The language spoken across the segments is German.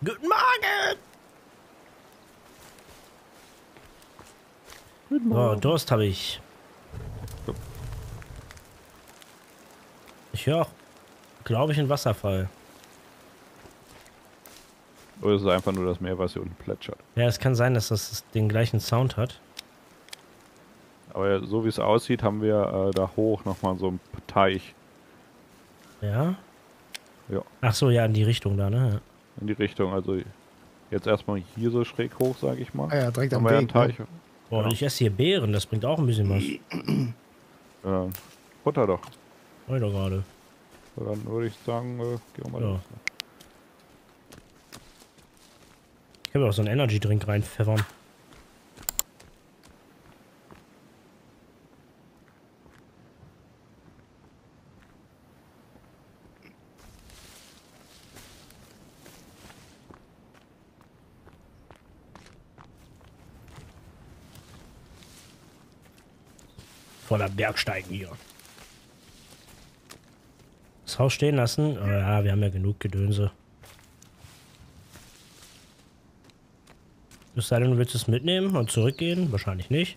Guten Morgen! Guten So, Durst habe ich. Ich höre auch, glaube ich, einen Wasserfall. Oder ist es einfach nur das Meer, was hier unten plätschert? Ja, es kann sein, dass das den gleichen Sound hat. Aber so wie es aussieht, haben wir äh, da hoch nochmal so einen Teich Ja? Ja. Ach so, ja, in die Richtung da, ne? In die Richtung. Also jetzt erstmal hier so schräg hoch, sage ich mal. Ah ja, direkt am ja einen Weg. Ne? Teich. Boah, Ja. ich esse hier Beeren, das bringt auch ein bisschen was. Äh, Futter doch. Heute gerade. So, Dann würde ich sagen, äh, gehen wir mal Ja. los. Ich kann mir auch so einen Energy-Drink reinpfeffern. Bergsteigen hier. Das Haus stehen lassen? Oh ja, wir haben ja genug Gedönse. Es sei denn, du willst es mitnehmen und zurückgehen? Wahrscheinlich nicht.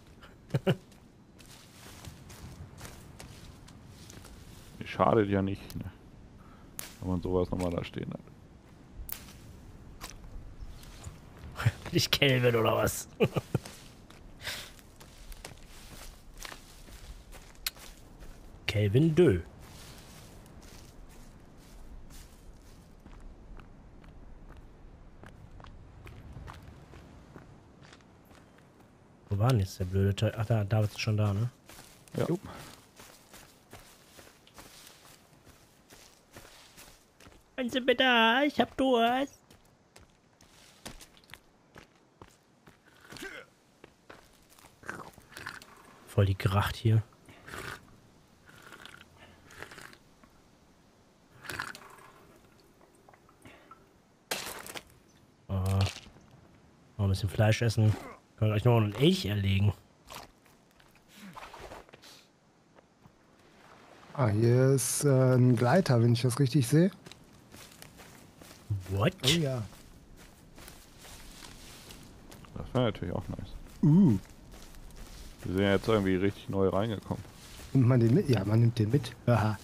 Schadet ja nicht, ne? wenn man sowas nochmal da stehen hat. Nicht Kelvin oder was? Kelvin Dö. Wo war denn jetzt der blöde Teil? Ach, da, da ist schon da, ne? Ja. Seien Sie bitte da, ich hab Durst. Voll die Gracht hier. Bisschen Fleisch essen. Können wir euch noch einen Elch erlegen. Ah, hier ist äh, ein Gleiter, wenn ich das richtig sehe. What? Oh ja. Das wäre natürlich auch nice. Uh. Wir sind ja jetzt irgendwie richtig neu reingekommen. Nimmt man den mit? Ja, man nimmt den mit. Aha.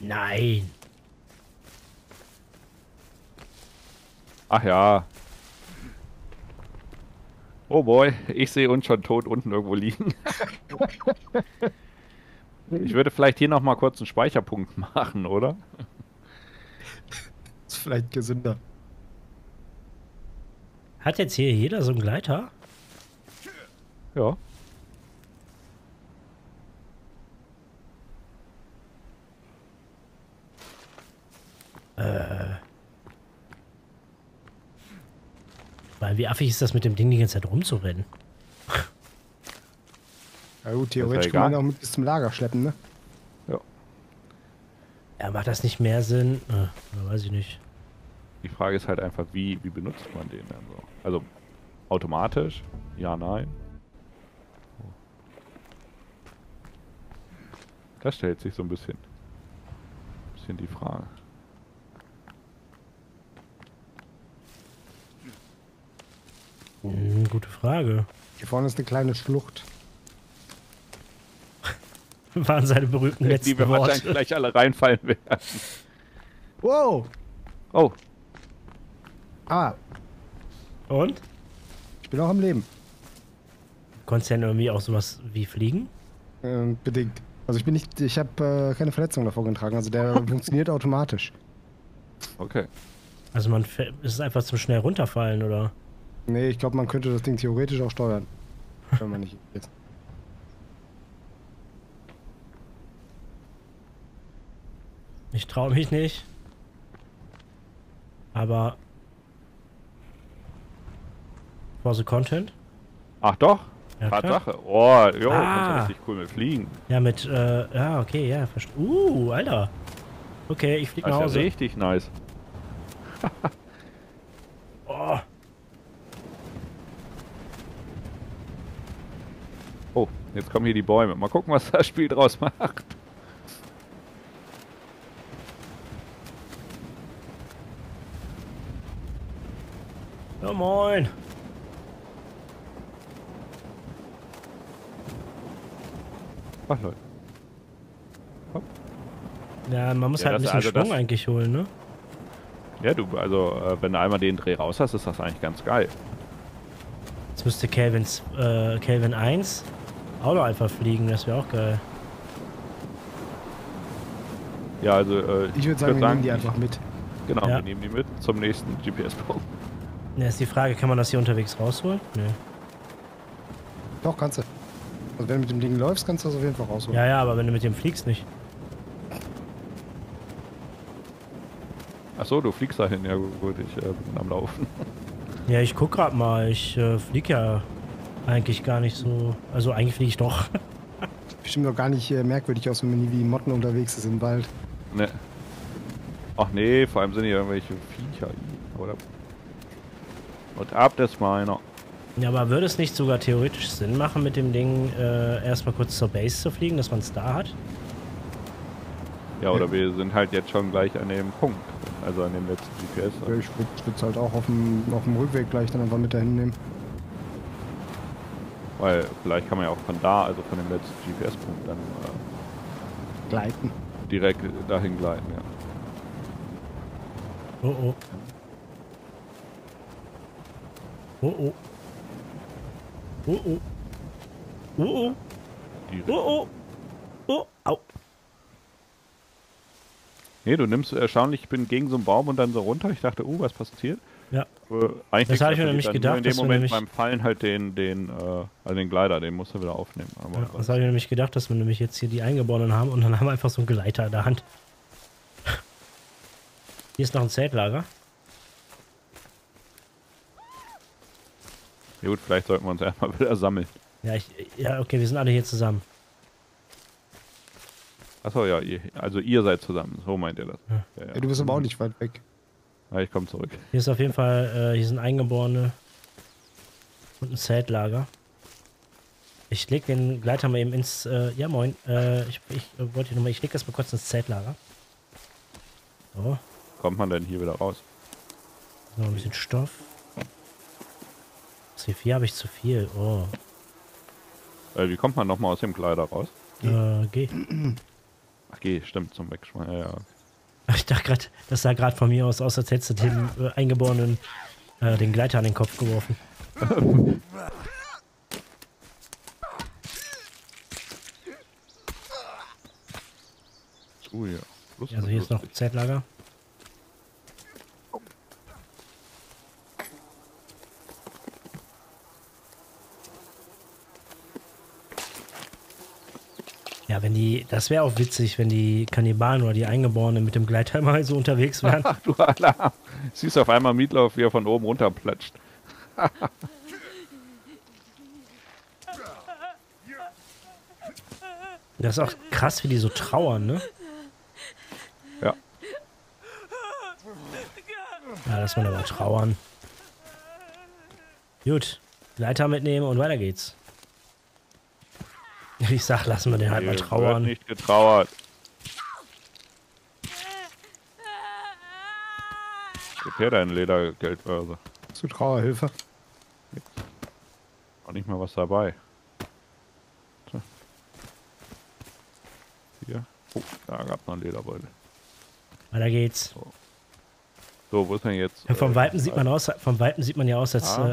Nein. Ach ja. Oh boy, ich sehe uns schon tot unten irgendwo liegen. ich würde vielleicht hier nochmal kurz einen Speicherpunkt machen, oder? Ist vielleicht gesünder. Hat jetzt hier jeder so einen Gleiter? Ja. Weil wie affig ist das mit dem Ding die ganze Zeit rumzurennen? Ja gut, theoretisch kann man auch mit bis zum Lager schleppen, ne? Ja. Ja, macht das nicht mehr Sinn? Äh, ja, weiß ich nicht. Die Frage ist halt einfach, wie, wie benutzt man den denn so? Also automatisch? Ja, nein. Das stellt sich so ein bisschen, bisschen die Frage. Hm, gute Frage. Hier vorne ist eine kleine Schlucht. Waren seine berühmten Die letzten wir wahrscheinlich Worte. gleich alle reinfallen werden. Wow! Oh, Ah, Und? ich bin auch am Leben. Konntest du denn irgendwie auch sowas wie fliegen? Ähm, bedingt. Also ich bin nicht, ich habe äh, keine Verletzung davon getragen. Also der funktioniert automatisch. okay. Also man ist es einfach zum schnell runterfallen, oder? Nee, ich glaube, man könnte das Ding theoretisch auch steuern. Wenn man nicht jetzt. Ich traue mich nicht. Aber. For the Content? Ach doch, Ja, klar. Tatsache. Oh, jo, Ah. kannst du richtig cool mit fliegen. Ja, mit, äh, ja, okay, ja, verstehe. Uh, Alter. Okay, ich flieg Das nach ist ja Hause. richtig nice. Oh, Oh, jetzt kommen hier die Bäume. Mal gucken, was das Spiel draus macht. Ja, moin. Ach Leute. Ja, man muss Ja, halt ein bisschen also Schwung eigentlich holen, ne? Ja, du, also äh, wenn du einmal den Dreh raus hast, ist das eigentlich ganz geil. Jetzt müsste Calvins, äh, Calvin 1 auch noch einfach fliegen, das wäre auch geil. Ja, also äh, Ich würde sagen, würd wir nehmen die einfach mit. Genau, Ja. wir nehmen die mit zum nächsten GPS-Punkt. Ja, ist die Frage, kann man das hier unterwegs rausholen? Nee. Doch, kannst du. Also wenn du mit dem Ding läufst, kannst du das auf jeden Fall rausholen. Ja, ja, aber wenn du mit dem fliegst, nicht. Achso, du fliegst dahin. Ja gut, ich äh, bin am Laufen. Ja, ich guck grad mal. Ich äh, flieg ja eigentlich gar nicht so. Also eigentlich fliege ich doch. Bestimmt auch gar nicht äh, merkwürdig aus, wenn man nie wie Motten unterwegs ist im Wald. Ne. Ach nee, vor allem sind hier irgendwelche Viecher. Oder? Und ab das meiner. Ja, aber würde es nicht sogar theoretisch Sinn machen, mit dem Ding äh, erstmal kurz zur Base zu fliegen, dass man es da hat? Ja, oder wir sind halt jetzt schon gleich an dem Punkt. Also an dem letzten GPS. Ja, ich würde es halt auch auf dem, auf dem Rückweg gleich dann einfach mit dahin nehmen. Weil vielleicht kann man ja auch von da, also von dem letzten GPS-Punkt dann äh, Gleiten. direkt dahin gleiten, ja. Oh oh. Oh oh. Oh oh. Oh oh. Oh oh. Oh. Au. nee, du nimmst erstaunlich, ich bin gegen so einen Baum und dann so runter. Ich dachte, uh, was passiert? Äh, eigentlich Das habe ich mir nämlich gedacht, in dem dass wir Moment nämlich- beim Fallen halt den, den, äh, also den Glider, den musst du wieder aufnehmen. Aber Ja, das habe ich mir nämlich gedacht, dass wir nämlich jetzt hier die Eingeborenen haben und dann haben wir einfach so einen Gleiter in der Hand. Hier ist noch ein Zeltlager. ja, gut, vielleicht sollten wir uns erstmal wieder sammeln. Ja, ich, ja, okay, wir sind alle hier zusammen. Achso, ja, ihr, also ihr seid zusammen, so meint ihr das. Ja, Ja, du bist aber auch nicht weit weg. Ja, ich komme zurück. Hier ist auf jeden Fall, äh, hier sind Eingeborene und ein Zeltlager. Ich leg den Gleiter mal eben ins, äh, ja moin, äh, ich, ich äh, wollte nochmal, ich leg das mal kurz ins Zeltlager. So, Kommt man denn hier wieder raus? noch ein bisschen Stoff. C4 habe ich zu viel, oh, Äh, wie kommt man nochmal aus dem Kleider raus? äh, geh. Ach, geh, stimmt, zum Wegschmeißen. Ja, ja. Ich dachte gerade, das sah gerade von mir aus, aus als hättest du dem äh, Eingeborenen äh, den Gleiter an den Kopf geworfen. Uh, ja. Lustig, Also hier ist noch lustig. Zeltlager. Ja, wenn die, das wäre auch witzig, wenn die Kannibalen oder die Eingeborenen mit dem Gleiter mal so unterwegs wären. Du Alarm. Siehst auf einmal Mietlauf, wie er von oben runter platscht. Das ist auch krass, wie die so trauern, ne? Ja. Ja, lass mal aber trauern. Gut, Gleiter mitnehmen und weiter geht's. Ich sag, lassen wir den halt mal Hier wird trauern. nicht getrauert. Gib her deine Ledergeldbörse. Zu Trauerhilfe. Auch nicht mal was dabei. So. Hier. Oh, da gab noch einen Lederbeutel. Weiter geht's. So, wo ist denn jetzt? Ja, vom äh, Weitem sieht man aus, vom Weitem sieht man ja aus, als Ah.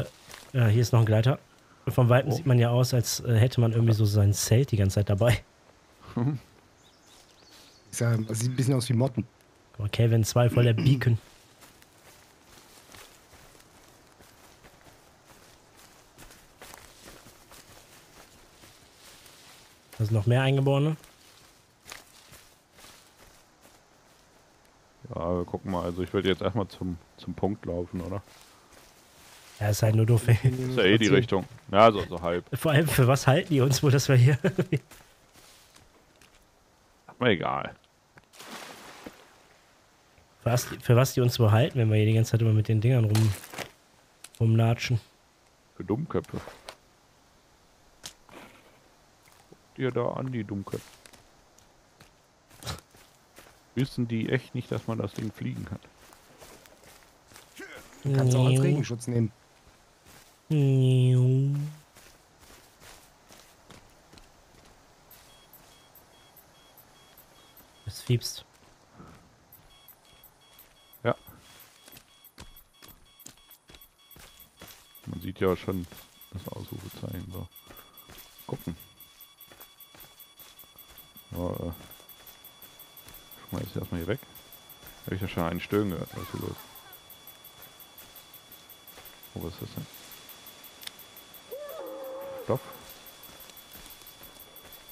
äh, ja, hier ist noch ein Gleiter. Vom Weitem Oh. sieht man ja aus, als äh, hätte man irgendwie so sein Zelt die ganze Zeit dabei. Ja, das sieht ein bisschen aus wie Motten. Guck mal, Calvin 2 voll der Beacon. Da sind noch mehr Eingeborene. Ja, wir gucken mal. Also ich würde jetzt erstmal zum, zum Punkt laufen, oder? Ja, ist halt nur doof. Ist ja eh die Richtung. Ja, so, so halb. Vor allem, für was halten die uns wohl, dass wir hier. Aber egal. für, was, für was die uns wohl halten, wenn wir hier die ganze Zeit immer mit den Dingern rum, rumlatschen. Für Dummköpfe. Guck dir da an, die Dummköpfe. Wissen die echt nicht, dass man das Ding fliegen kann? Kannst du auch als Regenschutz nehmen. Es fiebst. Ja. Man sieht ja schon das Ausrufezeichen. So. Gucken. Ja, äh. Schmeiß ich erstmal hier weg. Habe ich ja schon einen Stöhnen gehört. Was ist hier los? Oh, was ist das denn? Stoff.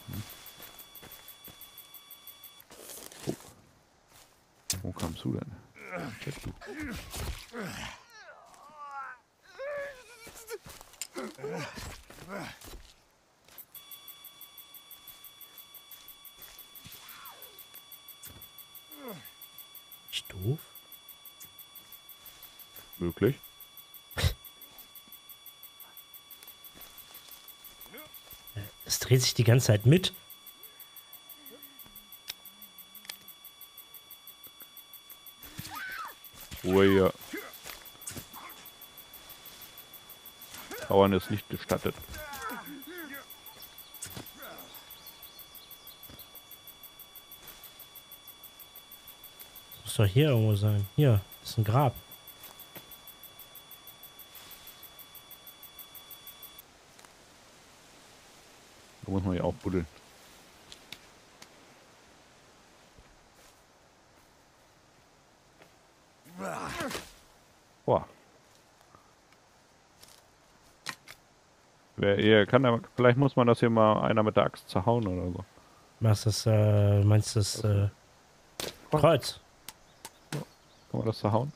Hm. Oh. Wo kamst du denn? Check du. Ich doof. Möglich. Es dreht sich die ganze Zeit mit. Ruhe hier. Dauern ist nicht gestattet. Muss doch hier irgendwo sein. Hier, ist ein Grab. Da muss man ja auch buddeln. Boah. Wer eher kann, aber vielleicht muss man das hier mal einer mit der Axt zerhauen oder so. Was ist das, äh, meinst du das, äh, Kreuz? Kann man das zerhauen?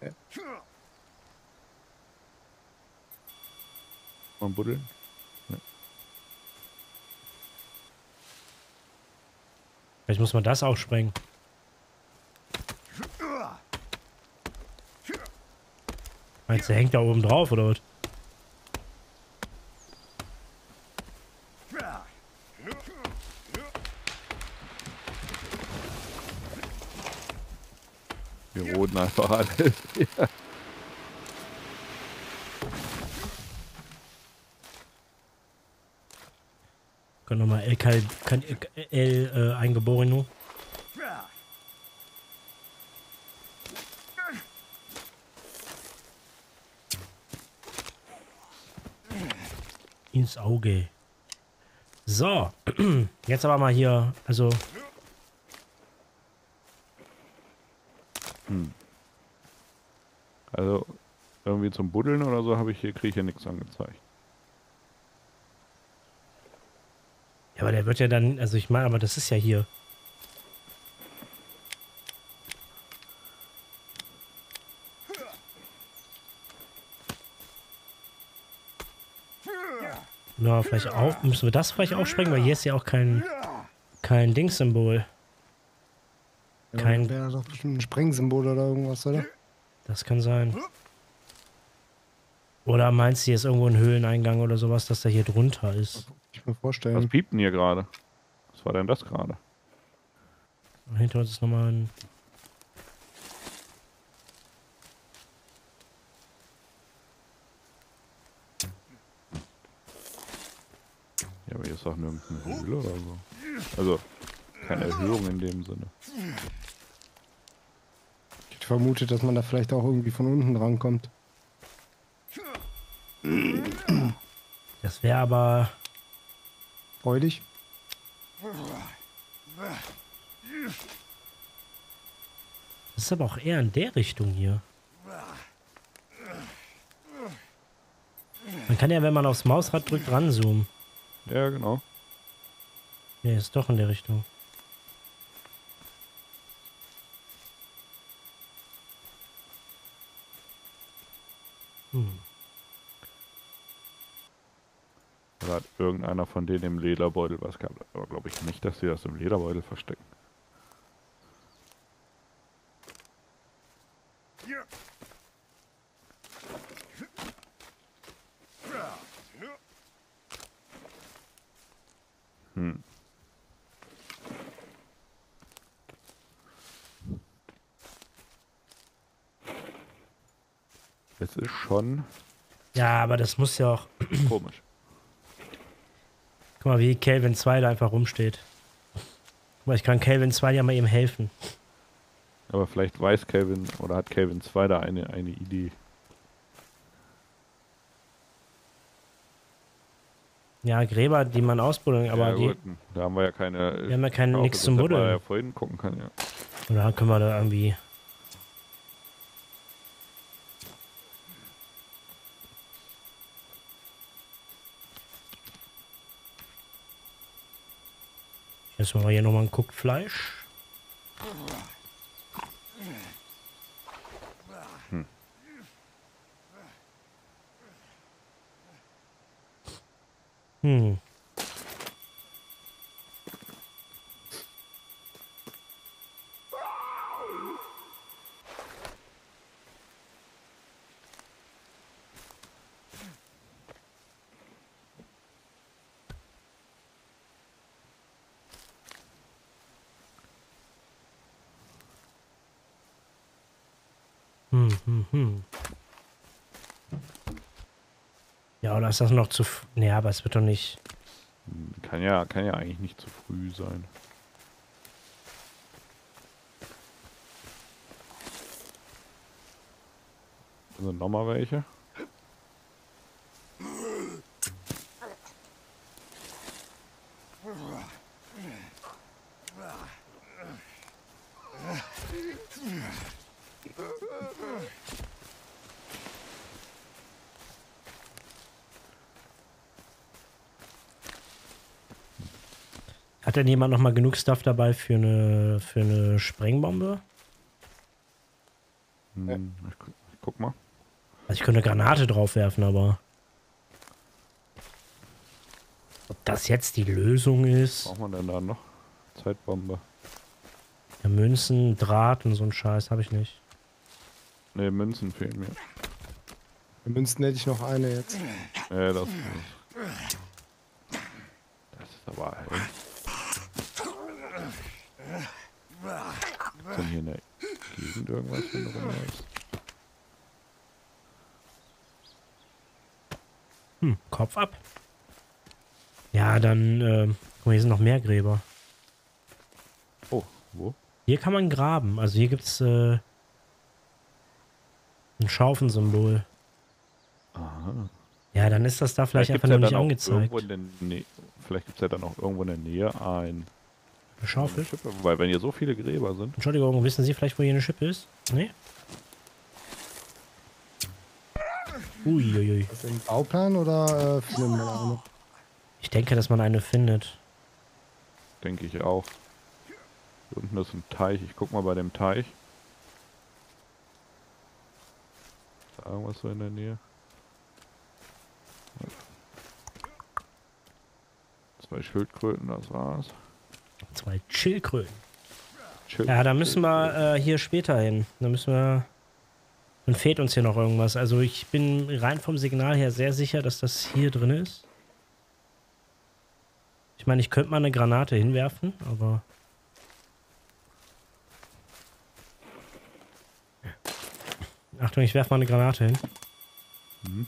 Ja. Mal buddeln? Vielleicht muss man das auch sprengen. Meinst du, der hängt da oben drauf, oder was? Alles. ja. Können wir mal El, Cal, kann, El äh, Eingeborene. Ins Auge. So. Jetzt aber mal hier, also Also irgendwie zum Buddeln oder so habe ich hier kriege ich hier nichts angezeigt. Ja, aber der wird ja dann, also ich meine, aber das ist ja hier. Na, vielleicht auch, müssen wir das vielleicht auch sprengen, weil hier ist ja auch kein, kein Ding-Symbol. Ja, Kein- Wäre doch bestimmt ein Sprengsymbol oder irgendwas, oder? Das kann sein. Oder meinst du, hier ist irgendwo ein Höhleneingang oder sowas, dass der hier drunter ist? Ich mir Was vorstellen. piept denn hier gerade? Was war denn das gerade? Hinter uns ist nochmal ein... Ja, aber hier ist doch nirgends eine Höhle oder so. Also keine Erhöhung in dem Sinne. Ich vermute, dass man da vielleicht auch irgendwie von unten rankommt. Das wäre aber... Freudig. Das ist aber auch eher in der Richtung hier. Man kann ja, wenn man aufs Mausrad drückt, ranzoomen. Ja, genau. Nee, ist doch in der Richtung. Da hat irgendeiner von denen im Lederbeutel was gehabt. Aber glaube ich nicht, dass sie das im Lederbeutel verstecken. Hm. Es ist schon Ja, aber das muss ja auch. Komisch. Guck mal, wie Calvin 2 da einfach rumsteht. Guck mal, ich kann Calvin 2 ja mal eben helfen. Aber vielleicht weiß Calvin oder hat Calvin 2 da eine, eine Idee. Ja, Gräber, die man ausbuddeln, aber ja, die. gut, da haben wir ja keine. Wir haben ja kein- Schaufel, nix zum Buddeln. ja vorhin gucken können, ja. Oder können wir da irgendwie. Machen wir hier nochmal ein Guckt Fleisch. Hm. Hm, hm, hm. Ja, oder ist das noch zu. Nee, aber es wird doch nicht. Kann ja, kann ja eigentlich nicht zu früh sein. Sind noch mal welche? Hat denn jemand noch mal genug Stuff dabei für eine, für eine Sprengbombe? Hm, ich, gu- ich guck mal. Also ich könnte eine Granate draufwerfen, aber. Ob das jetzt die Lösung ist? Was braucht man denn da noch? Zeitbombe. Ja, Münzen, Draht und so ein Scheiß habe ich nicht. Ne, Münzen fehlen mir. Für Münzen hätte ich noch eine jetzt. Äh, das, das ist aber hell. Denn hier in der Gegend irgendwas, wenn du rumläufst? Hm, Kopf ab. Ja, dann, ähm, guck mal, hier sind noch mehr Gräber. Oh, wo? Hier kann man graben. Also hier gibt's äh, ein Schaufensymbol. Aha. Ja, dann ist das da vielleicht, gibt's einfach nur nicht angezeigt. In der vielleicht gibt es ja dann auch irgendwo in der Nähe ein Eine Schaufel? Schippe, weil wenn hier so viele Gräber sind. Entschuldigung, wissen Sie vielleicht, wo hier eine Schippe ist? Nee? Uiuiui. Ist das im Bauplan oder äh, wir da noch? Ich denke, dass man eine findet. Denke ich auch. Hier unten ist ein Teich. Ich guck mal bei dem Teich. Ist da irgendwas so in der Nähe? Zwei Schildkröten, das war's. Zwei Chillkröten. Schild Ja, da müssen wir äh, hier später hin. Da müssen wir. Dann fehlt uns hier noch irgendwas. Also ich bin rein vom Signal her sehr sicher, dass das hier drin ist. Ich meine, ich könnte mal eine Granate hinwerfen, aber. Achtung, ich werfe mal eine Granate hin. Mhm.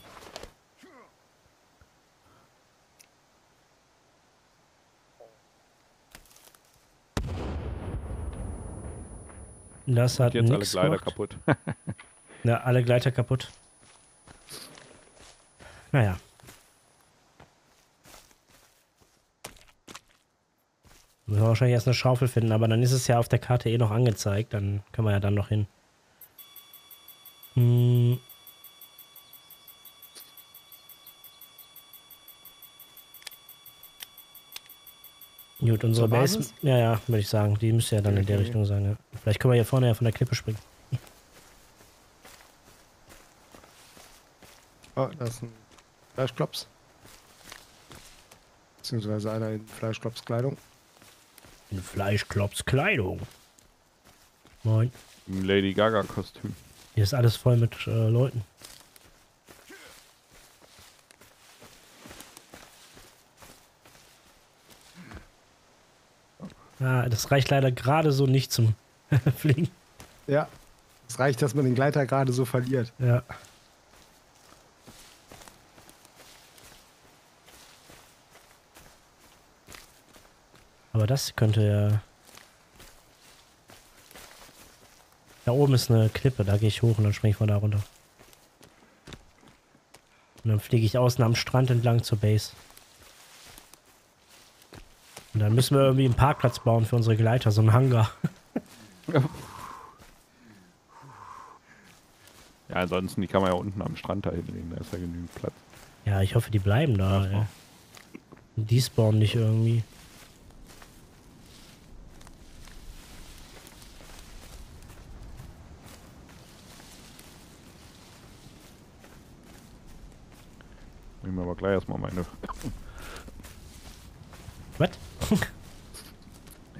Das hat Jetzt alle nichts Kleider gemacht. kaputt. Ja, alle Gleiter kaputt. Naja. Müssen wir wahrscheinlich erst eine Schaufel finden, aber dann ist es ja auf der Karte eh noch angezeigt. Dann können wir ja dann noch hin. Hm. Gut, unsere Base. Basis? Ja, ja, würde ich sagen. Die müsste ja dann in der. Richtung sein. Ja. Vielleicht können wir hier vorne ja von der Klippe springen. Oh, da ist ein Fleischklops. Beziehungsweise einer in Fleischklops-Kleidung. In Fleischklops Kleidung. Moin. Im Lady Gaga Kostüm. Hier ist alles voll mit äh, Leuten. Ah, das reicht leider gerade so nicht zum fliegen. Ja. Es reicht, dass man den Gleiter gerade so verliert. Ja. Aber das könnte ja. Da oben ist eine Klippe, da gehe ich hoch und dann springe ich von da runter. Und dann fliege ich außen am Strand entlang zur Base. Und dann müssen wir irgendwie einen Parkplatz bauen für unsere Gleiter, so einen Hangar. ansonsten, die kann man ja unten am Strand da hinlegen, da ist ja genügend Platz. Ja, ich hoffe, die bleiben da. Ja. Die spawnen nicht irgendwie. Nehmen wir aber gleich erstmal meine. Was?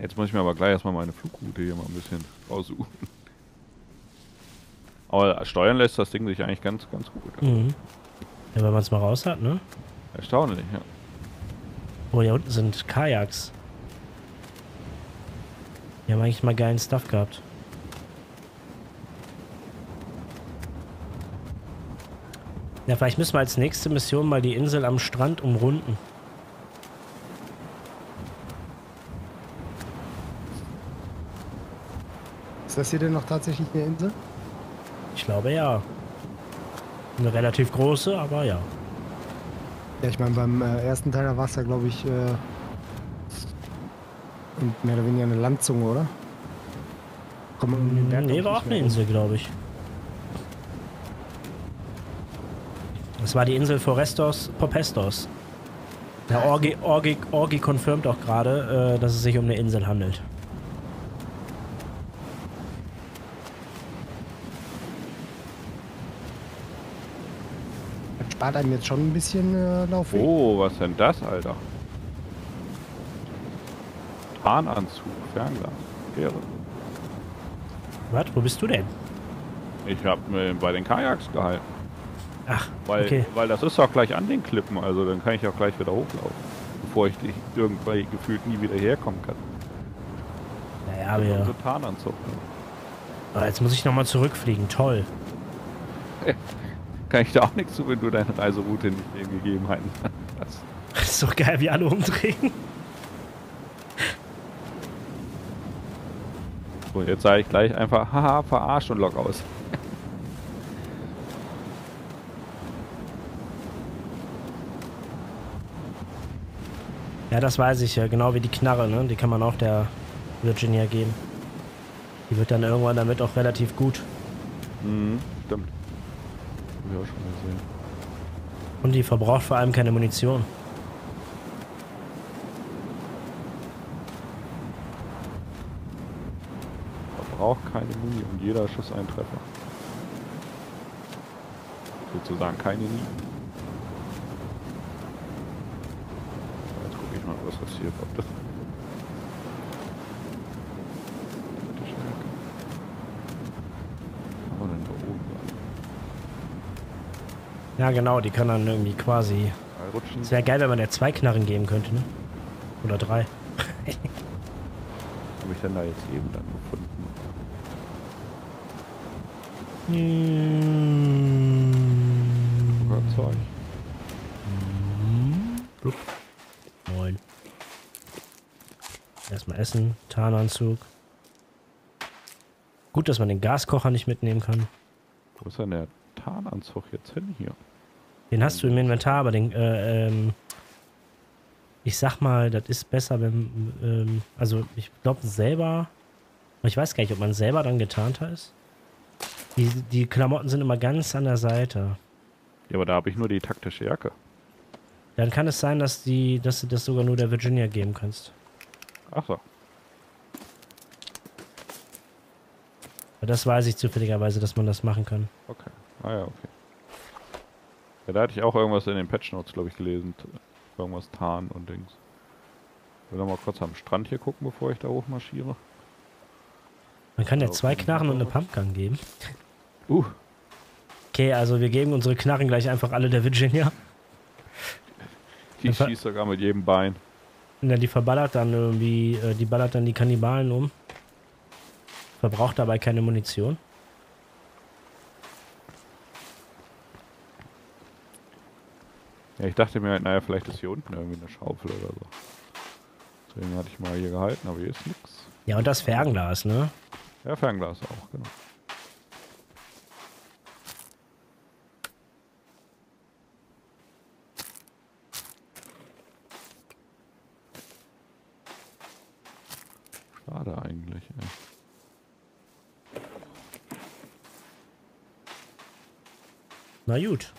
Jetzt muss ich mir aber gleich erstmal meine Flugroute hier mal ein bisschen raussuchen. Aber steuern lässt das Ding sich eigentlich ganz, ganz gut. Mhm. Ja, wenn man es mal raus hat, ne? Erstaunlich, ja. Oh, hier unten sind Kajaks. Die haben eigentlich mal geilen Stuff gehabt. Ja, vielleicht müssen wir als nächste Mission mal die Insel am Strand umrunden. Ist das hier denn noch tatsächlich eine Insel? Ich glaube ja. Eine relativ große, aber ja. Ja, ich meine, beim äh, ersten Teil war es ja, glaube ich, äh, und mehr oder weniger eine Landzunge, oder? Kommt man um den Berg, Nee, war auch eine Insel, glaube ich. Das war die Insel Forestos Popestos. Der Orgi, Orgi, Orgi confirmt auch gerade, äh, dass es sich um eine Insel handelt. Spart einem jetzt schon ein bisschen äh, Laufweg. Oh, was denn das, Alter? Tarnanzug, Fernglas, Ehre. Was? Wo bist du denn? Ich habe mir bei den Kajaks gehalten. Ach, Weil, okay. weil das ist auch gleich an den Klippen, also dann kann ich auch gleich wieder hochlaufen. Bevor ich die irgendwie gefühlt nie wieder herkommen kann. Naja, aber ja. So Tarnanzug. ne? Aber jetzt muss ich nochmal zurückfliegen. Toll. Kann ich da auch nichts zu, wenn du deine Reiseroute nicht den Gegebenheiten hast. Das ist doch geil, wie alle umdrehen. So, jetzt sage ich gleich einfach, haha, verarscht und log aus. Ja, das weiß ich ja. Genau wie die Knarre, ne? Die kann man auch der Virginia geben. Die wird dann irgendwann damit auch relativ gut. Mhm, stimmt. Hab ich auch schon gesehen. Und die verbraucht vor allem keine Munition. Verbraucht keine Muni und jeder Schuss ein Treffer. Sozusagen keine. So, Jetzt gucke ich mal, was passiert. Ob das Was haben wir denn da oben? Ja, genau. Die kann dann irgendwie quasi... Rutschen. Es wäre geil, wenn man der zwei Knarren geben könnte, ne? Oder drei. Habe ich denn da jetzt eben dann gefunden? Hm. Überzeug. Blub. Moin. Erstmal essen, Tarnanzug. Gut, dass man den Gaskocher nicht mitnehmen kann. Wo ist denn der Tarnanzug jetzt hin hier? Den hast du im Inventar, aber den, äh, ähm, ich sag mal, das ist besser, wenn, ähm, also ich glaube selber, ich weiß gar nicht, ob man selber dann getarnter ist. Die, die Klamotten sind immer ganz an der Seite. Ja, aber da habe ich nur die taktische Jacke. Dann kann es sein, dass, die, dass du das sogar nur der Virginia geben kannst. Ach so. Das weiß ich zufälligerweise, dass man das machen kann. Okay. Ah ja, okay. Ja, da hatte ich auch irgendwas in den Patch Notes, glaube ich, gelesen. Irgendwas Tarn und Dings. Ich will noch mal kurz am Strand hier gucken, bevor ich da hochmarschiere. Man kann ja zwei Knarren und eine. Pumpgun geben. Uh, Okay, also wir geben unsere Knarren gleich einfach alle der Virginia. die Dann schießt sogar mit jedem Bein. Ja, die verballert dann irgendwie, äh, die ballert dann die Kannibalen um. Verbraucht dabei keine Munition. Ja, ich dachte mir, naja, vielleicht ist hier unten irgendwie eine Schaufel oder so. Deswegen hatte ich mal hier gehalten, aber hier ist nix. Ja, und das Fernglas, ne? Ja, Fernglas auch, genau. Schade eigentlich, ey. Na gut.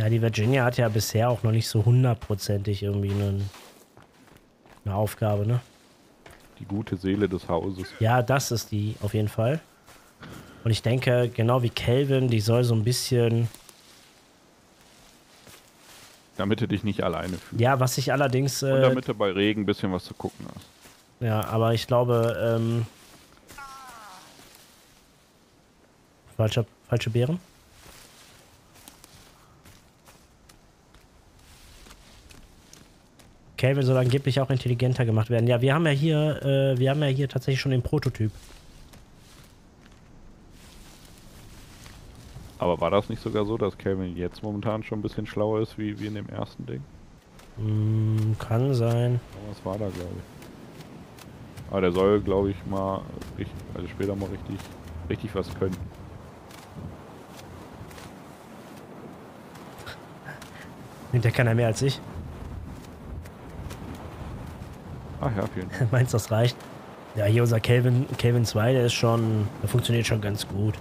Ja, die Virginia hat ja bisher auch noch nicht so hundertprozentig irgendwie eine, eine Aufgabe, ne? Die gute Seele des Hauses. Ja, das ist die auf jeden Fall. Und ich denke, genau wie Calvin, die soll so ein bisschen. Damit du dich nicht alleine fühlst. Ja, was ich allerdings. Und Äh, damit du bei Regen ein bisschen was zu gucken hast. ja, aber ich glaube. Ähm, falsche, falsche Beeren? Calvin soll angeblich auch intelligenter gemacht werden. Ja, wir haben ja hier, äh, wir haben ja hier tatsächlich schon den Prototyp. Aber war das nicht sogar so, dass Calvin jetzt momentan schon ein bisschen schlauer ist, wie, wie in dem ersten Ding? Hm, kann sein. Aber was war da, glaube ich? Aber der soll, glaube ich, mal richtig, also später mal richtig, richtig was können. Der kann er mehr als ich. Ach ja, vielen Dank. Meinst du, das reicht? Ja, hier unser Calvin, Calvin 2, der ist schon, der funktioniert schon ganz gut.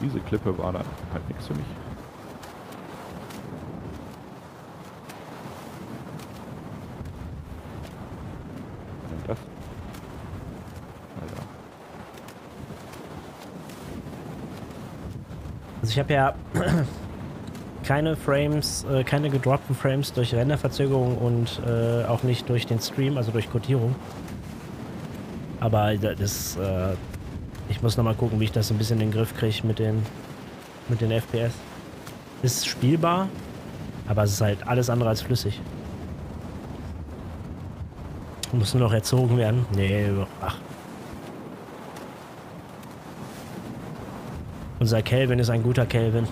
Diese Klippe war dann halt nichts für mich. Das? Alter. Also ich habe ja keine Frames, äh, keine gedroppten Frames durch Renderverzögerung und äh, auch nicht durch den Stream, also durch Codierung. Aber das, äh, ich muss nochmal gucken, wie ich das ein bisschen in den Griff kriege mit den, mit den FPS. Ist spielbar, aber es ist halt alles andere als flüssig. Muss nur noch erzogen werden. Nee, ach. Unser Kelvin ist ein guter Kelvin.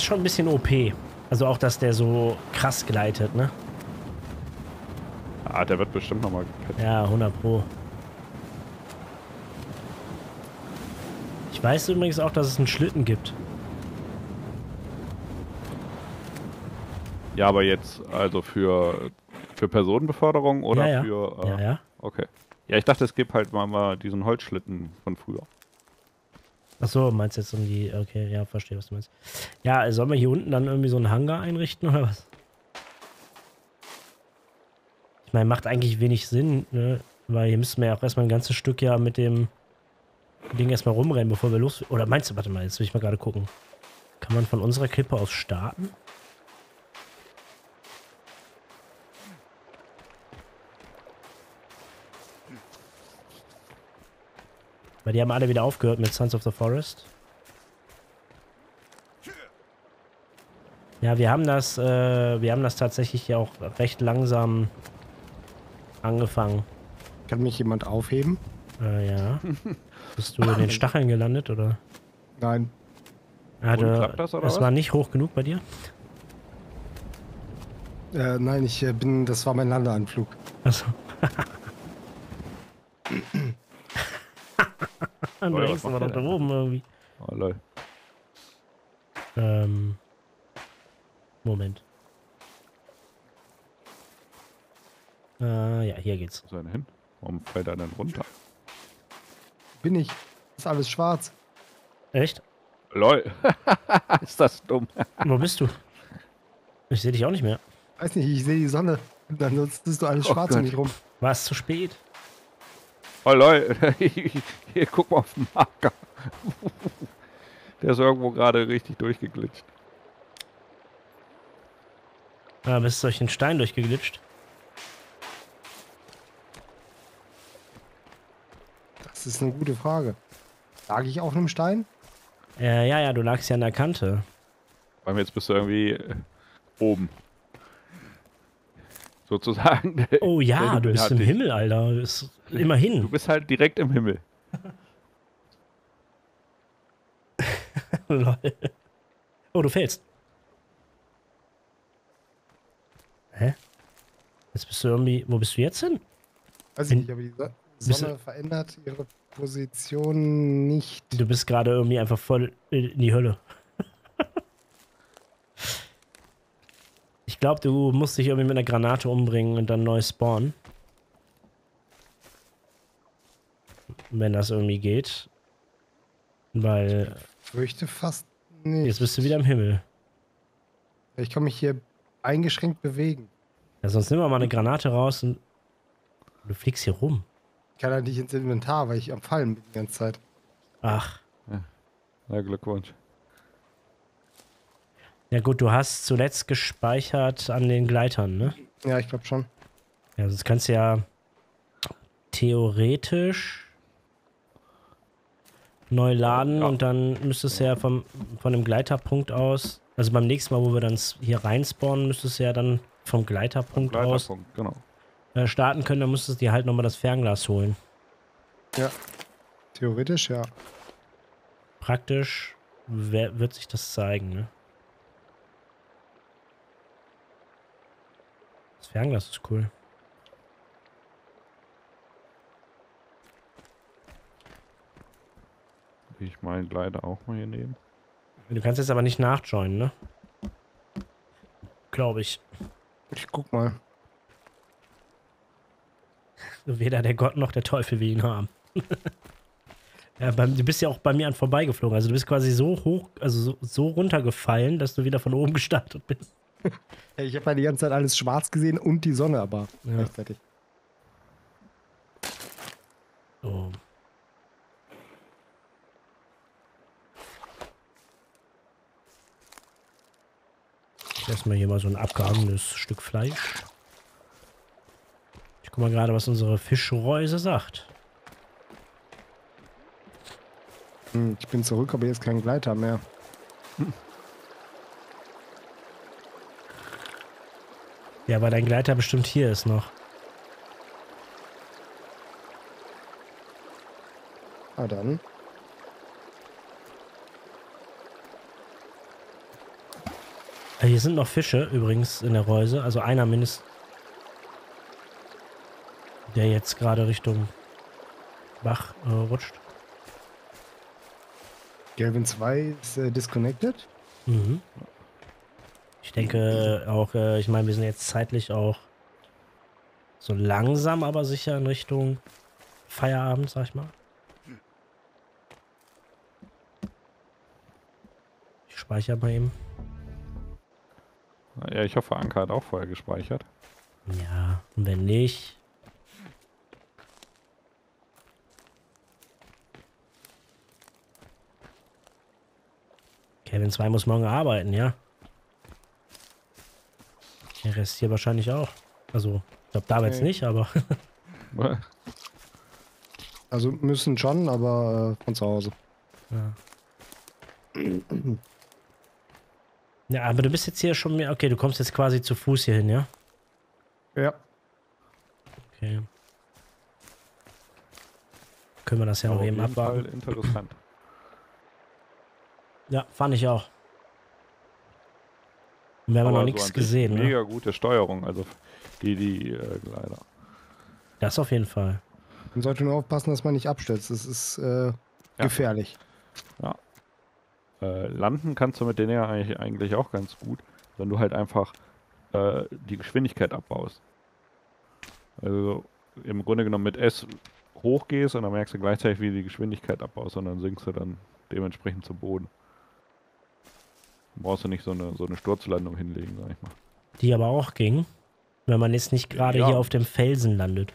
Ist schon ein bisschen OP. Also auch, dass der so krass gleitet, ne? Ah, der wird bestimmt nochmal gepatcht. Ja, 100 Pro. Ich weiß übrigens auch, dass es einen Schlitten gibt. Ja, aber jetzt also für, für Personenbeförderung oder Ja, ja. für. Äh, Ja, ja. Okay. Ja, ich dachte, es gibt halt mal, mal diesen Holzschlitten von früher. Ach so, meinst jetzt um die. Okay, ja, verstehe, was du meinst. Ja, sollen wir hier unten dann irgendwie so einen Hangar einrichten oder was? Ich meine, macht eigentlich wenig Sinn, ne? Weil hier müssten wir ja auch erstmal ein ganzes Stück ja mit dem Ding erstmal rumrennen, bevor wir los. Oder meinst du, warte mal, jetzt will ich mal gerade gucken. Kann man von unserer Klippe aus starten? Weil die haben alle wieder aufgehört mit Sons of the Forest. Ja, wir haben das, äh, wir haben das tatsächlich ja auch recht langsam angefangen. Kann mich jemand aufheben? Äh, ja. Bist du in den Stacheln gelandet oder? Nein. Und klappt das, oder es was? war nicht hoch genug bei dir? Äh, nein, ich äh, bin, das war mein Landeanflug. Achso. du Oh macht noch der da oben irgendwie. Oh, lol. Ähm. Moment. Äh, ja, hier geht's. Wo ist er hin? Warum fällt er denn runter? Bin ich. Ist alles schwarz. Echt? Lol. ist das dumm. Wo bist du? Ich sehe dich auch nicht mehr. Weiß nicht, ich sehe die Sonne. Und ansonsten ist du alles Oh schwarz Gott. um mich rum. War es zu spät? Oh lol. Hier, guck mal auf den Marker. Der ist irgendwo gerade richtig durchgeglitscht. Ah, bist du durch den Stein durchgeglitscht? Das ist eine gute Frage. Lag ich auf einem Stein? Äh, ja, ja, du lagst ja an der Kante. allem jetzt bist du irgendwie oben. Sozusagen. Oh ja, du bist hat im dich. Himmel, Alter. Ist Du immerhin. bist halt direkt im Himmel. Lol. Oh, du fällst. Hä? Jetzt bist du irgendwie. Wo bist du jetzt hin? Weiß ich nicht, aber die So- Bist du- Sonne verändert ihre Position nicht. Du bist gerade irgendwie einfach voll in die Hölle. Ich glaube, du musst dich irgendwie mit einer Granate umbringen und dann neu spawnen. Wenn das irgendwie geht. Weil Fürchte fast nicht. jetzt bist du wieder im Himmel. Ich kann mich hier eingeschränkt bewegen. Ja, sonst nimm mal eine Granate raus und du fliegst hier rum. Ich kann halt nicht ins Inventar, weil ich am Fallen bin die ganze Zeit. Ach. Na, Glückwunsch. Ja gut, du hast zuletzt gespeichert an den Gleitern, ne? Ja, ich glaube schon. Ja, das kannst du ja theoretisch neu laden Ja. und dann müsstest du ja vom, von dem Gleiterpunkt aus, also beim nächsten Mal, wo wir dann hier reinspawnen, müsstest du ja dann vom Gleiterpunkt aus Leiterpunkt, genau. äh, starten können, dann müsstest du dir halt nochmal das Fernglas holen. Ja. Theoretisch, ja. Praktisch wer, wird sich das zeigen, ne? Fernglas ist cool. Ich meine Gleiter auch mal hier nehmen. Du kannst jetzt aber nicht nachjoinen, ne? Glaube ich. Ich guck mal. Weder der Gott noch der Teufel will ihn haben. ja, beim, du bist ja auch bei mir an vorbeigeflogen. Also du bist quasi so hoch, also so, so runtergefallen, dass du wieder von oben gestartet bist. Ich habe ja die ganze Zeit alles schwarz gesehen und die Sonne aber Ja. gleichzeitig. So. Erstmal hier mal so ein abgehangenes Stück Fleisch. Ich guck mal gerade, was unsere Fischreuse sagt. Hm, ich bin zurück, aber jetzt kein Gleiter mehr. Ja, weil dein Gleiter bestimmt hier ist noch. Ah, dann. Äh, Hier sind noch Fische übrigens in der Reuse. Also einer mindestens. Der jetzt gerade Richtung Bach äh, rutscht. Gelvin 2 ist äh, disconnected. Mhm. Ich denke auch, äh, ich meine, wir sind jetzt zeitlich auch so langsam, aber sicher in Richtung Feierabend, sag ich mal. Ich speichere mal eben. Ja, ich hoffe, Anker hat auch vorher gespeichert. Ja, und wenn nicht. Kevin 2 muss morgen arbeiten, ja. Rest hier wahrscheinlich auch. Also, ich glaube, da jetzt Nee. nicht, aber. Also müssen schon, aber äh, von zu Hause. ja. ja, aber du bist jetzt hier schon mehr. Okay, du kommst jetzt quasi zu Fuß hier hin, ja? Ja. Okay. Können wir das ja noch auf eben jeden Fall abwarten. interessant. Ja, fand ich auch. Wir haben Aber noch so nichts sich gesehen, ne? Mega gute Steuerung, also die, die äh, Gleiter. Das auf jeden Fall. Man sollte nur aufpassen, dass man nicht abstürzt. Das ist äh, gefährlich. Äh, landen kannst du mit denen ja eigentlich, eigentlich auch ganz gut, wenn du halt einfach äh, die Geschwindigkeit abbaust. Also im Grunde genommen mit S hochgehst und dann merkst du gleichzeitig, wie du die Geschwindigkeit abbaust und dann sinkst du dann dementsprechend zu Boden. Brauchst du nicht so eine, so eine Sturzlandung hinlegen, sag ich mal. Die aber auch ging, wenn man jetzt nicht gerade Ja. hier auf dem Felsen landet.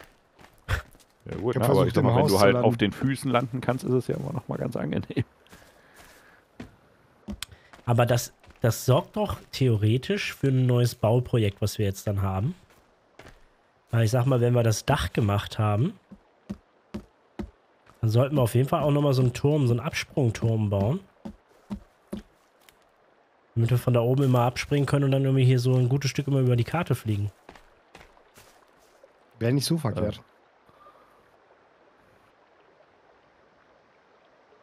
Ja gut, Ich hab ne, aber ich sag mal, wenn du halt landen. auf den Füßen landen kannst, ist es ja immer noch mal ganz angenehm. Aber das, das sorgt doch theoretisch für ein neues Bauprojekt, was wir jetzt dann haben. Weil ich sag mal, wenn wir das Dach gemacht haben, dann sollten wir auf jeden Fall auch nochmal so einen Turm, so einen Absprungturm bauen. Damit wir von da oben immer abspringen können und dann irgendwie hier so ein gutes Stück immer über die Karte fliegen. Wäre nicht so verkehrt.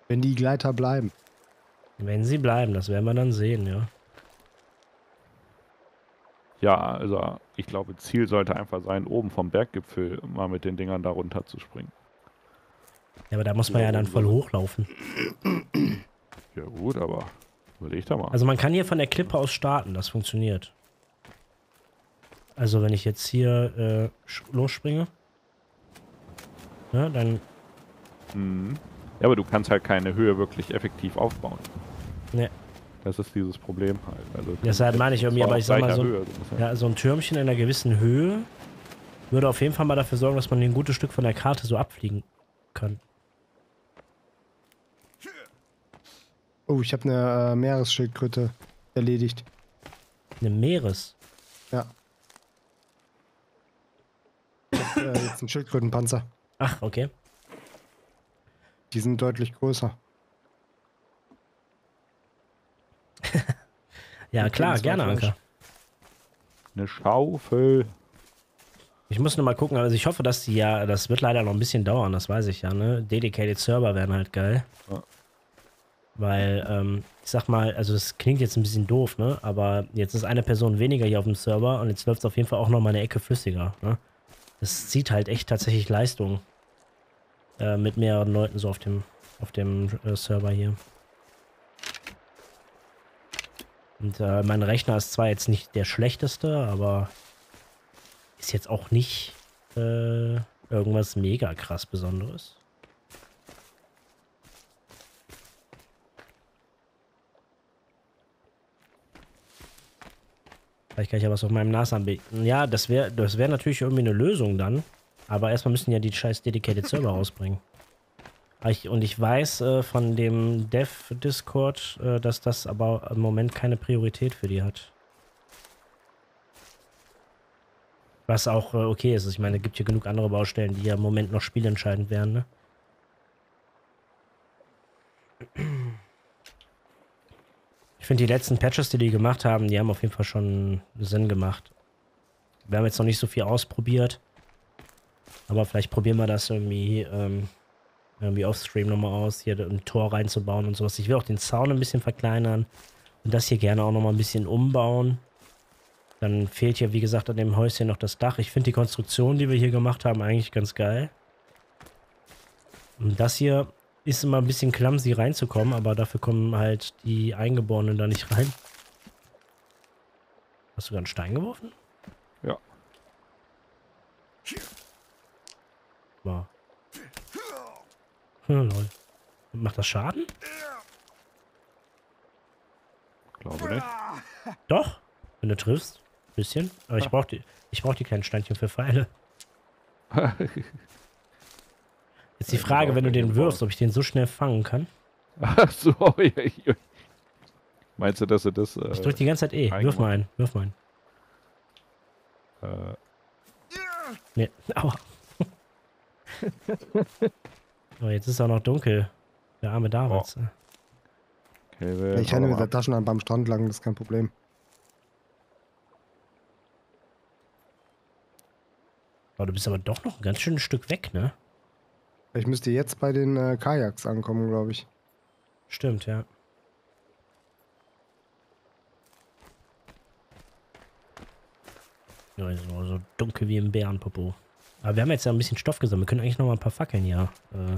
Wenn die Gleiter bleiben. Wenn sie bleiben, das werden wir dann sehen, ja. Ja, also ich glaube, Ziel sollte einfach sein, oben vom Berggipfel mal mit den Dingern da runter zu springen. Ja, aber da muss man ja dann voll hochlaufen. Ja gut, aber überleg da mal. Also man kann hier von der Klippe aus starten, das funktioniert. Also wenn ich jetzt hier äh, losspringe, ja, dann, Mhm. Ja, aber du kannst halt keine Höhe wirklich effektiv aufbauen. ne, Das ist dieses Problem halt. Also Deshalb meine ich irgendwie, aber ich sag mal so- Höhe, musst halt- ja, so ein Türmchen in einer gewissen Höhe würde auf jeden Fall mal dafür sorgen, dass man ein gutes Stück von der Karte so abfliegen kann. Oh, ich habe eine äh, Meeresschildkröte erledigt. Eine Meeres. Ja. Ich hab, äh, jetzt einen Schildkrötenpanzer. Ach, okay. Die sind deutlich größer. Ja, Okay, klar, gerne. Anker. Eine Schaufel. Ich muss nur mal gucken, also ich hoffe, dass die ja, das wird leider noch ein bisschen dauern, das weiß ich ja, ne? Dedicated Server wären halt geil. Ja. Weil, ähm, ich sag mal, also das klingt jetzt ein bisschen doof, ne? Aber jetzt ist eine Person weniger hier auf dem Server und jetzt läuft es auf jeden Fall auch noch mal eine Ecke flüssiger, ne? Das zieht halt echt tatsächlich Leistung. Äh, mit mehreren Leuten so auf dem, auf dem äh, Server hier. Und äh, mein Rechner ist zwar jetzt nicht der schlechteste, aber ist jetzt auch nicht äh, irgendwas mega krass Besonderes. Vielleicht kann ich ja was auf meinem NAS anbieten. Ja, das wäre das wär natürlich irgendwie eine Lösung dann. Aber erstmal müssen ja die scheiß Dedicated Server rausbringen. Aber Ich, und ich weiß äh, von dem Dev-Discord, äh, dass das aber im Moment keine Priorität für die hat. Was auch äh, okay ist. Ich meine, es gibt hier genug andere Baustellen, die ja im Moment noch spielentscheidend wären, ne? Ich finde, die letzten Patches, die die gemacht haben, die haben auf jeden Fall schon Sinn gemacht. Wir haben jetzt noch nicht so viel ausprobiert. Aber vielleicht probieren wir das irgendwie, ähm, irgendwie offstream nochmal aus, hier ein Tor reinzubauen und sowas. Ich will auch den Zaun ein bisschen verkleinern und das hier gerne auch nochmal ein bisschen umbauen. Dann fehlt hier, wie gesagt, an dem Häuschen noch das Dach. Ich finde die Konstruktion, die wir hier gemacht haben, eigentlich ganz geil. Und das hier ist immer ein bisschen clumsy reinzukommen, aber dafür kommen halt die Eingeborenen da nicht rein. Hast du gerade einen Stein geworfen? Ja. Wow. Hm, lol. Macht das Schaden? Glaube nicht. Doch, wenn du triffst. Bisschen. Aber ich brauche die, ich brauch die kleinen Steinchen für Pfeile. Jetzt die Ja, Frage, genau, wenn du den wirfst, ob ich den so schnell fangen kann. Ach so. Meinst du, dass du das. Äh, Ich drück die ganze Zeit E. Wirf mal einen, wirf mal einen. äh, Nee, aua. oh, jetzt ist auch noch dunkel. Der arme Davids. okay, wir Ich renne mit der Taschenlampe am Strand lang, das ist kein Problem. Oh, du bist aber doch noch ein ganz schönes Stück weg, ne? Ich müsste jetzt bei den äh, Kajaks ankommen, glaube ich. Stimmt, ja. Ja, ist nur so dunkel wie im Bärenpopo. Aber wir haben jetzt ja ein bisschen Stoff gesammelt. Wir können eigentlich noch mal ein paar Fackeln hier äh,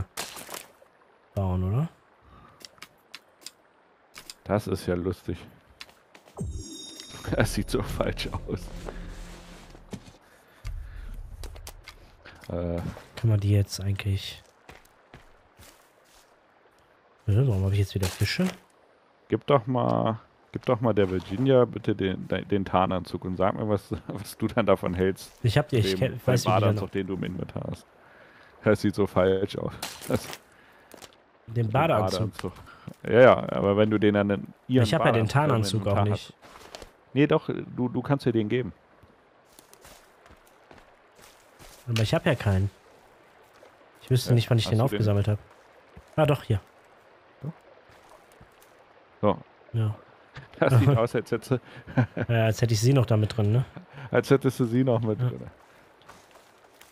bauen, oder? Das ist ja lustig. Das sieht so falsch aus. Äh, Kann man die jetzt eigentlich... Äh, warum habe ich jetzt wieder Fische? gib doch mal, gib doch mal der Virginia bitte den, de- den Tarnanzug und sag mir, was, was du dann davon hältst. Ich habe die, ich, dem, dem weiß der Badeanzug, den du im Inventar hast. Das sieht so falsch aus. Das, den Badeanzug. Ja, ja, aber wenn du den dann in ihren Ich habe ja den Badeanzug Tarnanzug auch nicht. hast- Nee, doch, du, du kannst dir den geben. Aber ich habe ja keinen. Ich wüsste Ja, nicht, wann ich den? aufgesammelt habe. Ah, doch, hier. So, Ja. Das sieht aus, als, hätte, Ja, als hätte ich sie noch da mit drin, ne? als hättest du sie noch mit Ja. drin.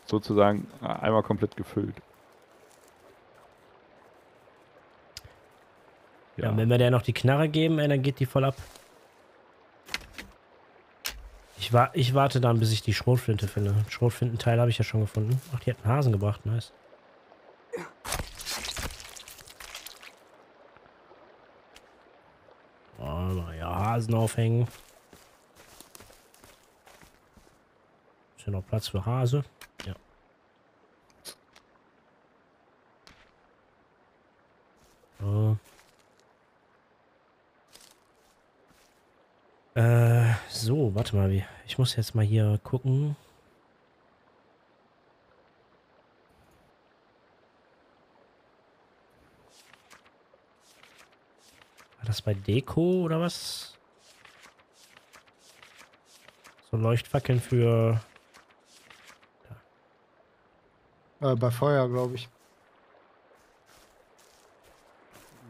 Sozusagen einmal komplett gefüllt. Ja. wenn wir der noch die Knarre geben, ey, dann geht die voll ab. Ich, wa ich warte dann, bis ich die Schrotflinte finde. Schrotflintenteil habe ich ja schon gefunden. Ach, die hat einen Hasen gebracht, nice. Oh, mal ja, Hasen aufhängen. Ist hier noch Platz für Hase? Ja. So. Äh, so, warte mal. Ich muss jetzt mal hier gucken. War das bei Deko oder was? So Leuchtfackeln für. Äh, bei Feuer, glaube ich.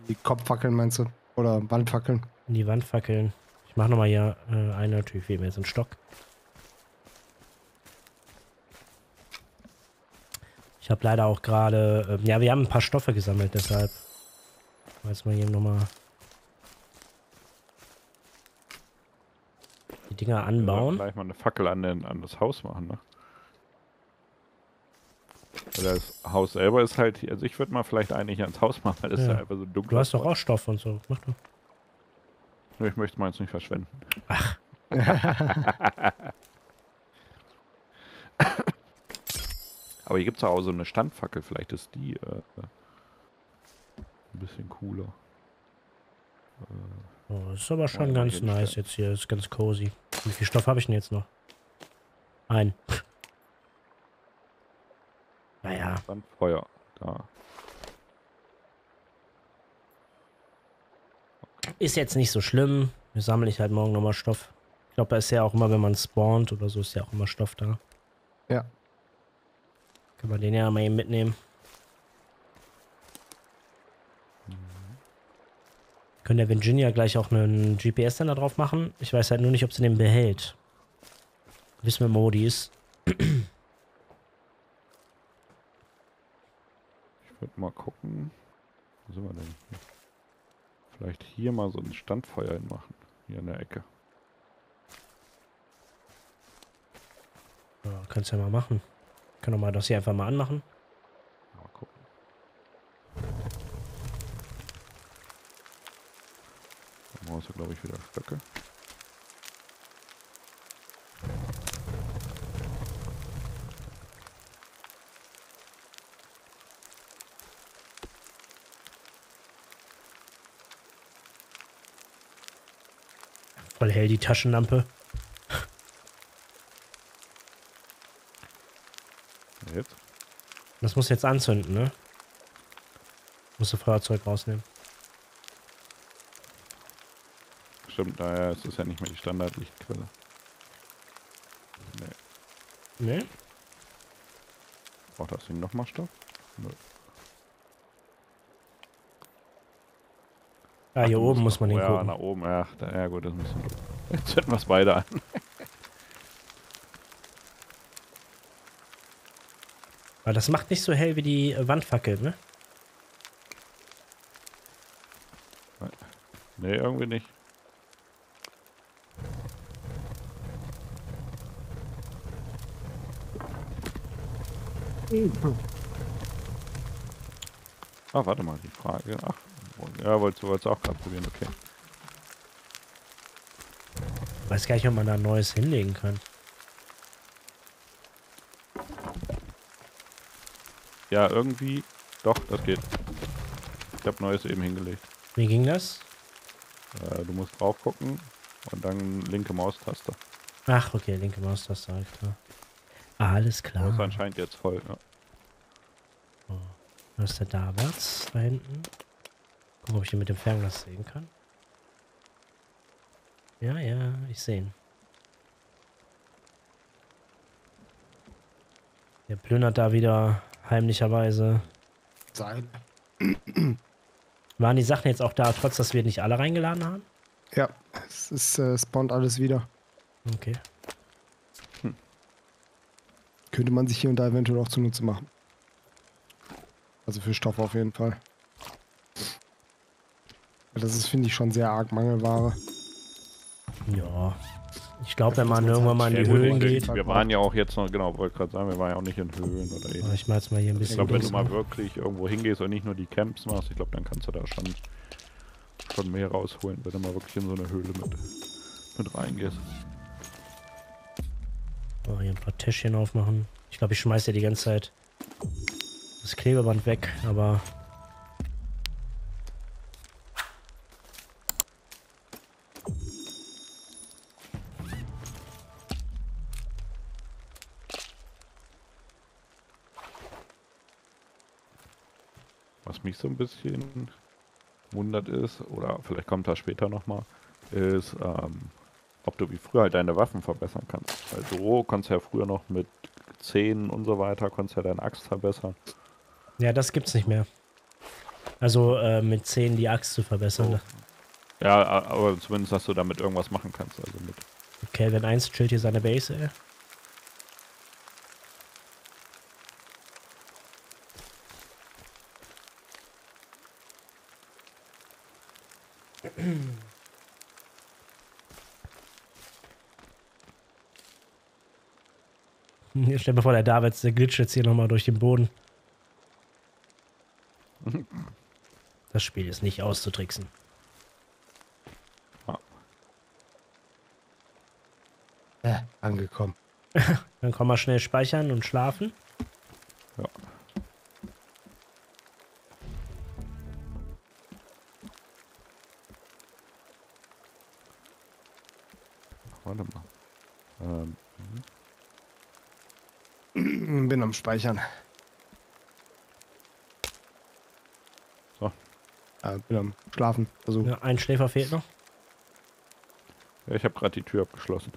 Die Kopffackeln meinst du? Oder Wandfackeln? in die Wand fackeln. Ich mache nochmal hier äh, eine, natürlich fehlt mir jetzt ein Stock. Ich habe leider auch gerade, äh, ja, wir haben ein paar Stoffe gesammelt, deshalb. Jetzt mal hier nochmal die Dinger anbauen. Gleich mal eine Fackel an, den, an das Haus machen, ne? Weil das Haus selber ist halt, also ich würde mal vielleicht eigentlich ans Haus machen, weil das Ja. ist ja einfach so dunkel. Du hast doch auch Stoff und so. Mach doch. Ich möchte meins nicht verschwenden. Aber hier gibt es auch so eine Standfackel, vielleicht ist die äh, äh, ein bisschen cooler. Oh, das ist aber schon Ja, ganz nice jetzt hier. ist ganz cozy. Wie viel Stoff habe ich denn jetzt noch? Ein. Naja, Standfeuer, da. ist jetzt nicht so schlimm. Wir sammeln ich halt morgen nochmal Stoff. Ich glaube, da ist ja auch immer, wenn man spawnt oder so, ist ja auch immer Stoff da. Ja. Können wir den ja mal eben mitnehmen. Können der Virginia gleich auch einen GPS dann da drauf machen? Ich weiß halt nur nicht, ob sie den behält. Wissen wir, Modis. Ich würde mal gucken. Wo sind wir denn? Hier. Vielleicht hier mal so ein Standfeuer hinmachen. Hier in der Ecke. Ja, kannst ja mal machen. Können wir mal das hier einfach mal anmachen. Mal gucken. Dann brauchst du, glaube ich, wieder Stöcke. Voll hell die Taschenlampe. Jetzt? Das muss jetzt anzünden, ne? Musst du Feuerzeug rausnehmen. Stimmt, naja, es ist ja nicht mehr die Standardlichtquelle. Nee. Ne? Braucht das Ding nochmal Stoff? Ah, hier Ach, oben muss man den ja, gucken. nach oben. Ja, da, ja gut, das müssen wir. Jetzt zünden wir es beide an. Weil das macht nicht so hell wie die Wandfackel, ne? Nee, irgendwie nicht. Ah, warte mal, die Frage. Ach, ja, wolltest du wolltest auch gerade probieren, okay. Weiß gar nicht, ob man da ein neues hinlegen kann. Ja, irgendwie. Doch, das geht. Ich habe Neues eben hingelegt. Wie ging das? Äh, du musst drauf gucken und dann linke Maustaste. Ach, okay, linke Maustaste, alles klar. Das ist anscheinend jetzt voll. Ja. Da ist der Daberts da hinten. Gucken, ob ich den mit dem Fernglas sehen kann. Ja, ja, ich sehe ihn. Der plündert da wieder heimlicherweise. Seil. Waren die Sachen jetzt auch da, trotz dass wir nicht alle reingeladen haben? Ja, es ist, äh, spawnt alles wieder. Okay. Könnte man sich hier und da eventuell auch zunutze machen. Also für Stoff auf jeden Fall. Das ist, finde ich, schon sehr arg Mangelware. Ja. Ich glaube, wenn man irgendwann mal in die Höhlen geht. Wir waren ja auch jetzt noch, genau, wollte gerade sagen, wir waren ja auch nicht in Höhlen oder Aber ähnlich. ich mal jetzt mal hier ein Ich bisschen. glaube, wenn du mal wirklich irgendwo hingehst und nicht nur die Camps machst, ich glaube, dann kannst du da schon, schon mehr rausholen, wenn du mal wirklich in so eine Höhle mit, mit reingehst. Oh, hier ein paar Täschchen aufmachen. Ich glaube, ich schmeiße ja die ganze Zeit das Klebeband weg, aber. Was mich so ein bisschen wundert ist, oder vielleicht kommt das später nochmal, ist, ähm, ob du wie früher halt deine Waffen verbessern kannst. Weil so konntest du ja früher noch mit Zähnen und so weiter, konntest ja deine Axt verbessern. Ja, das gibt's nicht mehr. Also äh, mit 10 die Axt zu verbessern. Ja, a- aber zumindest, dass du damit irgendwas machen kannst. Also mit Calvin 1 chillt hier seine Base, ey. Hier, stell dir mal vor, der Davids, der glitscht jetzt hier nochmal durch den Boden. Das Spiel ist nicht auszutricksen. Äh, angekommen. Dann kann man schnell speichern und schlafen. Am Speichern. So. Äh, bin am Schlafen. Also, Ja, ein Schläfer fehlt noch. ja, ich habe gerade die Tür abgeschlossen.